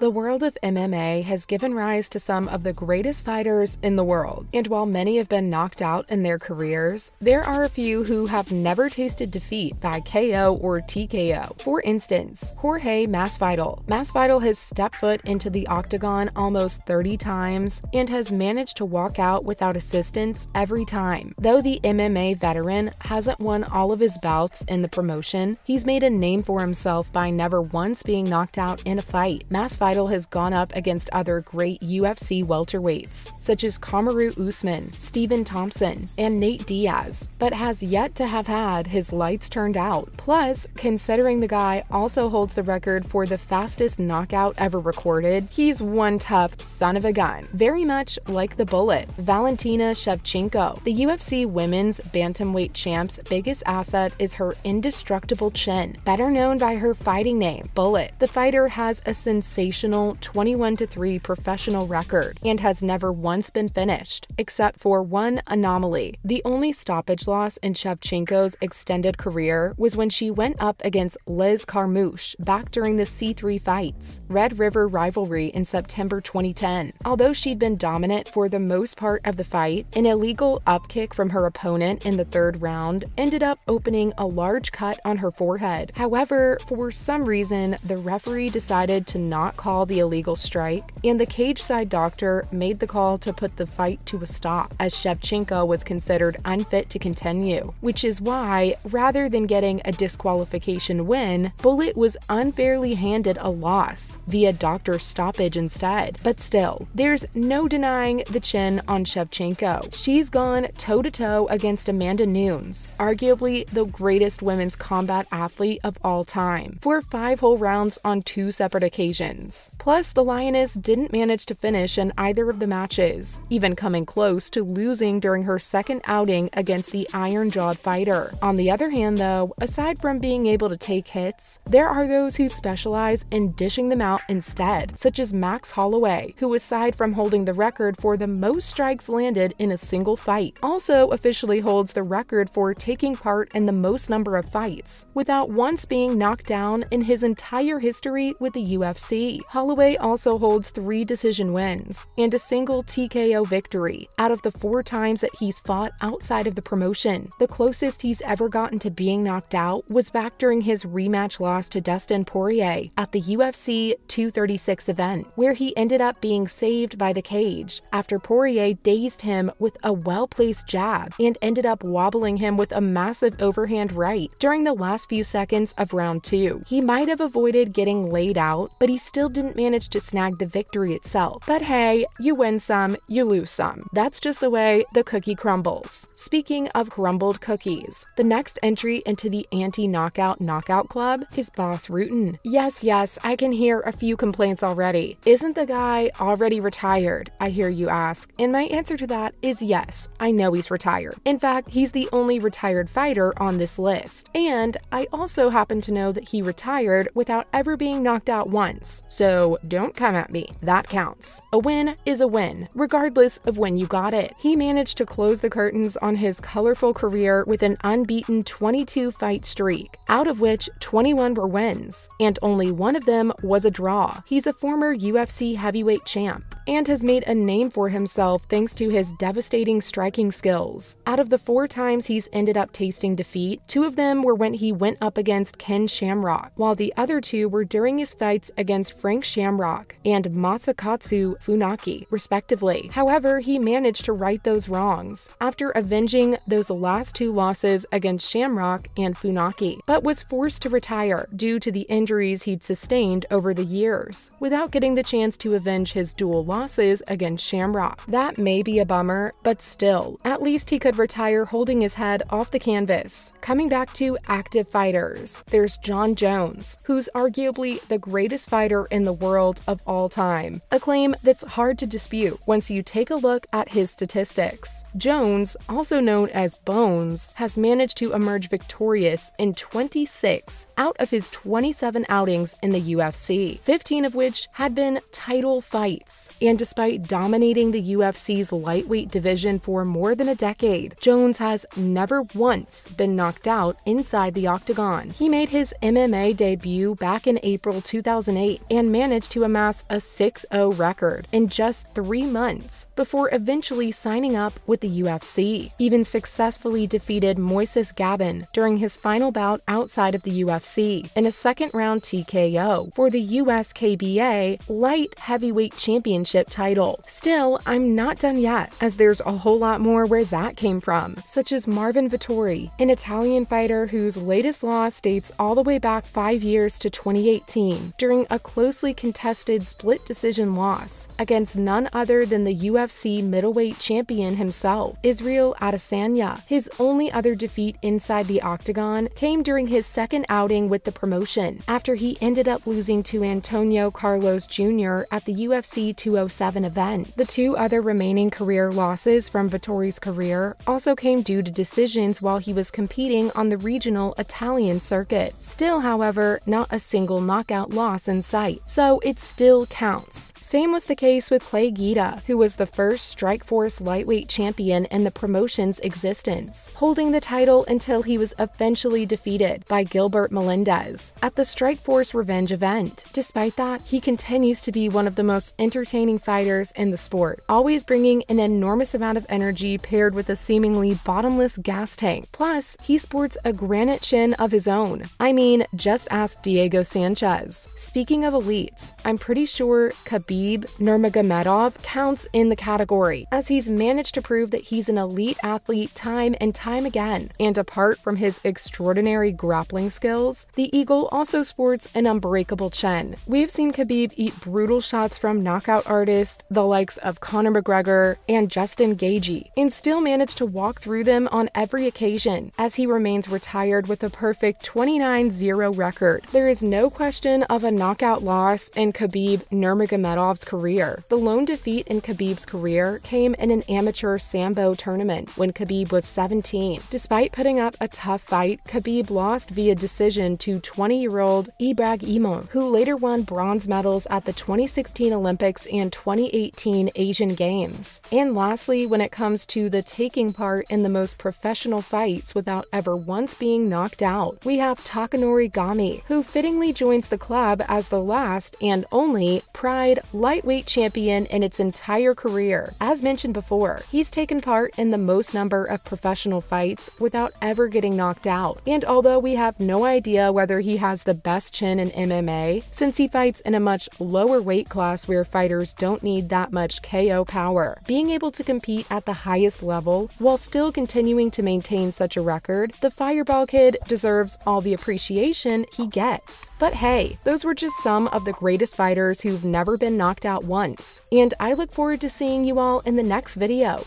The world of MMA has given rise to some of the greatest fighters in the world, and while many have been knocked out in their careers, there are a few who have never tasted defeat by KO or TKO. For instance, Jorge Masvidal. Masvidal has stepped foot into the octagon almost 30 times and has managed to walk out without assistance every time. Though the MMA veteran hasn't won all of his bouts in the promotion, he's made a name for himself by never once being knocked out in a fight. Masvidal has gone up against other great UFC welterweights, such as Kamaru Usman, Stephen Thompson, and Nate Diaz, but has yet to have had his lights turned out. Plus, considering the guy also holds the record for the fastest knockout ever recorded, he's one tough son of a gun, very much like the Bullet. Valentina Shevchenko, the UFC women's bantamweight champ's biggest asset is her indestructible chin, better known by her fighting name, Bullet. The fighter has a sensational 21 3 professional record and has never once been finished, except for one anomaly. The only stoppage loss in Shevchenko's extended career was when she went up against Liz Carmouche back during the C3 fights, Red River rivalry in September 2010. Although she'd been dominant for the most part of the fight, an illegal upkick from her opponent in the third round ended up opening a large cut on her forehead. However, for some reason, the referee decided to not call call the illegal strike, and the cage side doctor made the call to put the fight to a stop, as Shevchenko was considered unfit to continue, which is why, rather than getting a disqualification win, Bullet was unfairly handed a loss via doctor stoppage instead. But still, there's no denying the chin on Shevchenko. She's gone toe to toe against Amanda Nunes, arguably the greatest women's combat athlete of all time, for five whole rounds on two separate occasions. Plus, the Lioness didn't manage to finish in either of the matches, even coming close to losing during her second outing against the iron jawed fighter. On the other hand, though, aside from being able to take hits, there are those who specialize in dishing them out instead, such as Max Holloway, who, aside from holding the record for the most strikes landed in a single fight, also officially holds the record for taking part in the most number of fights, without once being knocked down in his entire history with the UFC. Holloway also holds three decision wins and a single TKO victory out of the four times that he's fought outside of the promotion. The closest he's ever gotten to being knocked out was back during his rematch loss to Dustin Poirier at the UFC 236 event, where he ended up being saved by the cage after Poirier dazed him with a well placed jab and ended up wobbling him with a massive overhand right during the last few seconds of round two. He might have avoided getting laid out, but he still didn't manage to snag the victory itself. But hey, you win some, you lose some. That's just the way the cookie crumbles. Speaking of crumbled cookies, the next entry into the anti knockout knockout club is Bas Rutten. Yes, yes, I can hear a few complaints already. Isn't the guy already retired? I hear you ask. And my answer to that is yes, I know he's retired. In fact, he's the only retired fighter on this list. And I also happen to know that he retired without ever being knocked out once. So so don't come at me. That counts. A win is a win, regardless of when you got it. He managed to close the curtains on his colorful career with an unbeaten 22 fight streak, out of which 21 were wins, and only one of them was a draw. He's a former UFC heavyweight champ and has made a name for himself thanks to his devastating striking skills. Out of the four times he's ended up tasting defeat, two of them were when he went up against Ken Shamrock, while the other two were during his fights against Frank Frank Shamrock and Masakatsu Funaki, respectively. However, he managed to right those wrongs after avenging those last two losses against Shamrock and Funaki, but was forced to retire due to the injuries he'd sustained over the years, without getting the chance to avenge his dual losses against Shamrock. That may be a bummer, but still, at least he could retire holding his head off the canvas. Coming back to active fighters, there's Jon Jones, who's arguably the greatest fighter in the the world of all time, a claim that's hard to dispute once you take a look at his statistics. Jones, also known as Bones, has managed to emerge victorious in 26 out of his 27 outings in the UFC, 15 of which had been title fights. and despite dominating the UFC's lightweight division for more than a decade, Jones has never once been knocked out inside the octagon. He made his MMA debut back in April 2008 and managed to amass a 6 0 record in just three months before eventually signing up with the UFC. Even successfully defeated Moyses Gabin during his final bout outside of the UFC in a second round TKO for the USKBA Light Heavyweight Championship title. Still, I'm not done yet, as there's a whole lot more where that came from, such as Marvin Vettori, an Italian fighter whose latest loss dates all the way back five years to 2018 during a closely contested split decision loss against none other than the UFC middleweight champion himself, Israel Adesanya. His only other defeat inside the octagon came during his second outing with the promotion after he ended up losing to Antonio Carlos Jr. at the UFC 207 event. The two other remaining career losses from Vettori's career also came due to decisions while he was competing on the regional Italian circuit. Still, however, not a single knockout loss in sight, so it still counts. Same was the case with Clay Guida, who was the first Strikeforce lightweight champion in the promotion's existence, holding the title until he was eventually defeated by Gilbert Melendez at the Strikeforce Revenge event. Despite that, he continues to be one of the most entertaining fighters in the sport, always bringing an enormous amount of energy paired with a seemingly bottomless gas tank. Plus, he sports a granite chin of his own. I mean, just ask Diego Sanchez. Speaking of elites, I'm pretty sure Khabib Nurmagomedov counts in the category, as he's managed to prove that he's an elite athlete time and time again. And apart from his extraordinary grappling skills, the Eagle also sports an unbreakable chin. We've seen Khabib eat brutal shots from knockout artists, the likes of Conor McGregor and Justin Gaethje, and still manage to walk through them on every occasion, as he remains retired with a perfect 29-0 record. There is no question of a knockout loss in Khabib Nurmagomedov's career. The lone defeat in Khabib's career came in an amateur Sambo tournament when Khabib was 17. Despite putting up a tough fight, Khabib lost via decision to 20-year-old Ibragimov, who later won bronze medals at the 2016 Olympics and 2018 Asian Games. And lastly, when it comes to the taking part in the most professional fights without ever once being knocked out, we have Takanori Gomi, who fittingly joins the club as the last and only Pride lightweight champion in its entire career. As mentioned before, he's taken part in the most number of professional fights without ever getting knocked out. And although we have no idea whether he has the best chin in MMA, since he fights in a much lower weight class where fighters don't need that much KO power, being able to compete at the highest level while still continuing to maintain such a record, the Fireball Kid deserves all the appreciation he gets. But hey, those were just some of the greatest fighters who've never been knocked out once. And I look forward to seeing you all in the next video.